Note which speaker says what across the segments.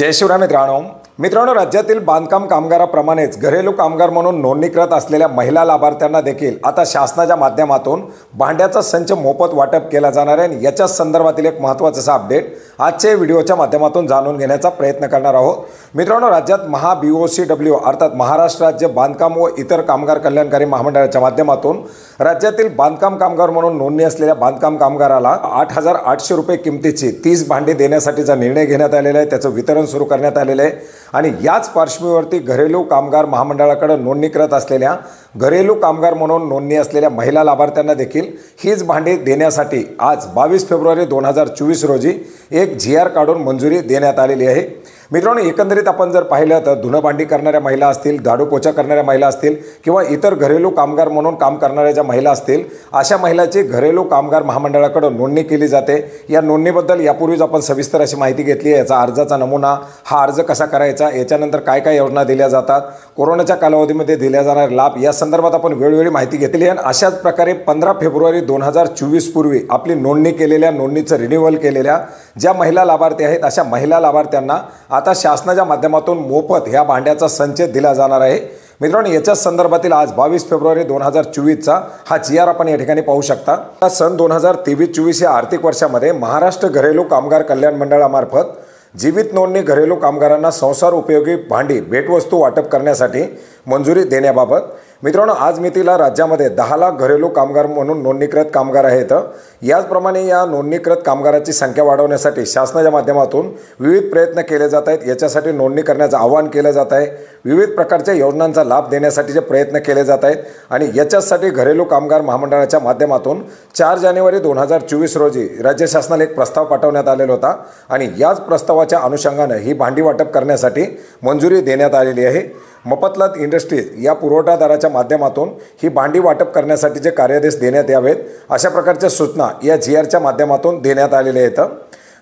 Speaker 1: जय शिवराय मित्रांनो. मित्रांनो राज्यातील बांधकाम कामगाराप्रमाणेच घरेलू कामगार म्हणून नोंदणीकृत असलेल्या महिला लाभार्थ्यांना देखील आता शासनाच्या माध्यमातून भांड्याचा संच मोफत वाटप केला जाणार आहे आणि याच्याच संदर्भातील एक महत्त्वाचं असा अपडेट आजच्या व्हिडिओच्या माध्यमातून जाणून घेण्याचा प्रयत्न करणार आहोत. मित्रांनो राज्यात महा बी ओ सी डब्ल्यू अर्थात महाराष्ट्र राज्य बांधकाम व इतर कामगार कल्याणकारी महामंडळाच्या माध्यमातून राज्यातील बांधकाम कामगार म्हणून नोंदणी असलेल्या बांधकाम कामगाराला आठ हजार आठशे रुपये किमतीची तीस भांडी देण्यासाठीचा निर्णय घेण्यात आलेला आहे. त्याचं वितरण सुरू करण्यात आलेलं आहे. आणि याच पार्श्वभूमीवरती घरेलू कामगार महामंडळाकडे नोंदणी करत असलेल्या घरेलू कामगार म्हणून नोंदणी असलेल्या महिला लाभार्थ्यांना देखील हीच भांडी देण्यासाठी आज बावीस फेब्रुवारी दोन हजार चोवीस रोजी एक जी आर काढून मंजुरी देण्यात आलेली आहे. मित्रांनो एकंदरीत आपण जर पाहिलं तर धुणंभांडी करणाऱ्या महिला असतील झाडू करणाऱ्या महिला असतील किंवा इतर घरेलू कामगार म्हणून काम करणाऱ्या ज्या महिला असतील अशा महिलाची घरेलू कामगार महामंडळाकडून नोंदणी केली जाते. या नोंदणीबद्दल यापूर्वीच आपण सविस्तर अशी माहिती घेतली आहे. याचा अर्जाचा नमुना हा अर्ज कसा करायचा याच्यानंतर काय काय योजना दिल्या जातात कोरोनाच्या कालावधीमध्ये दिल्या जाणारे लाभ या संदर्भात आपण वेळोवेळी माहिती घेतली आहे. आणि अशाच प्रकारे पंधरा फेब्रुवारी दोन हजार चोवीस पूर्वी आपली नोंदणी केलेल्या नोंदणीचं रिन्युअल केलेल्या ज्या महिला लाभार्थी आहेत अशा महिला लाभार्थ्यांना आता शासनाच्या माध्यमातून मोफत ह्या भांड्याचा संच दिला जाणार आहे. मित्रांनो याच्याच संदर्भातील आज बावीस फेब्रुवारी दोन हजार चोवीसचा हा जी आर आपण या ठिकाणी पाहू शकता. सन दोन हजार तेवीस चोवीस या आर्थिक वर्षामध्ये महाराष्ट्र घरेलू कामगार कल्याण मंडळामार्फत जीवित नोंदणी घरेलू कामगारांना संसार उपयोगी भांडी भेटवस्तू वाटप करण्यासाठी मंजुरी देण्याबाबत मित्रांनो आज मितीला राज्यामध्ये दहा लाख घरेलू कामगार म्हणून नोंदणीकृत कामगार आहेत याचप्रमाणे या नोंदणीकृत कामगाराची संख्या वाढवण्यासाठी शासनाच्या माध्यमातून विविध प्रयत्न केले जात आहेत. याच्यासाठी नोंदणी करण्याचं आवाहन केलं जात आहे. विविध प्रकारच्या योजनांचा लाभ देण्यासाठीचे प्रयत्न केले जात आहेत आणि याच्यासाठी घरेलू कामगार महामंडळाच्या माध्यमातून चार जानेवारी दोन हजार चोवीस रोजी राज्य शासनाला एक प्रस्ताव पाठवण्यात आलेला होता आणि याच प्रस्तावाच्या अनुषंगानं ही भांडी वाटप करण्यासाठी मंजुरी देण्यात आलेली आहे. मपतलात इंडस्ट्रीज या पुरवठादाराच्या माध्यमातून ही भांडी वाटप करण्यासाठीचे कार्यादेश देण्यात यावेत अशा प्रकारच्या सूचना या जी आरच्या माध्यमातून देण्यात आलेल्या आहेत.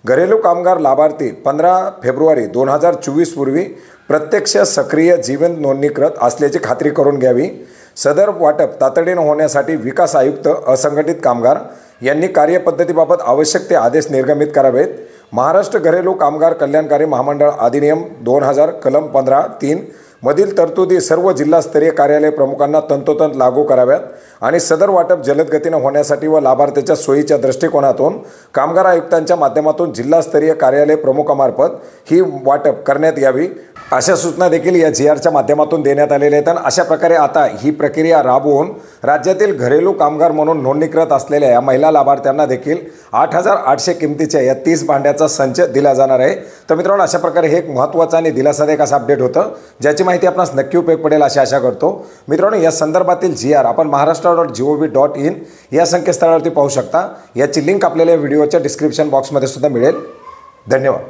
Speaker 1: घरेलू कामगार लाभार्थी पंधरा फेब्रुवारी दोन हजार चोवीस पूर्वी प्रत्यक्ष सक्रिय जीवन नोंदणीकृत असल्याची खात्री करून घ्यावी. सदर वाटप तातडीनं होण्यासाठी विकास आयुक्त असंघटित कामगार यांनी कार्यपद्धतीबाबत आवश्यक ते आदेश निर्गमित करावेत. महाराष्ट्र घरेलू कामगार कल्याणकारी महामंडळ अधिनियम दोन हजार कलम पंधरा तीन मधील तरतुदी सर्व जिल्हास्तरीय कार्यालय प्रमुखांना तंतोतंत लागू कराव्यात आणि सदर वाटप जलदगतीनं होण्यासाठी व लाभार्थ्याच्या सोयीच्या दृष्टिकोनातून कामगार आयुक्तांच्या माध्यमातून जिल्हास्तरीय कार्यालय प्रमुखामार्फत ही वाटप करण्यात यावी. अशा सूचना देखील या जी आरच्या माध्यमातून देण्यात आलेल्या आहेत. आणि अशा प्रकारे आता ही प्रक्रिया राबवून राज्यातील घरेलू कामगार म्हणून नोंदणीकृत असलेल्या या महिला लाभार्थ्यांना देखील आठ हजार आठशे किमतीच्या या तीस भांड्याचा संच दिला जाणार आहे. तर मित्रांनो अशा प्रकारे हे एक महत्त्वाचं आणि दिलासादायक असं अपडेट होतं ज्याची माहिती आपणास नक्की उपयोग पडेल अशी आशा करतो. मित्रांनो या संदर्भातील जी आर आपण Maharashtra dot G O V dot in या संकेतस्थळावरती पाहू शकता. याची लिंक आपल्याला या व्हिडिओच्या डिस्क्रिप्शन बॉक्समध्ये सुद्धा मिळेल. धन्यवाद.